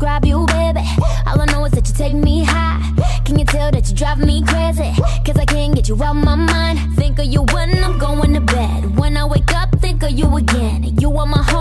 describe you, baby. All I know is that you take me high. Can you tell that you drive me crazy? Cause I can't get you out my mind. Think of you when I'm going to bed. When I wake up, think of you again. You are my home.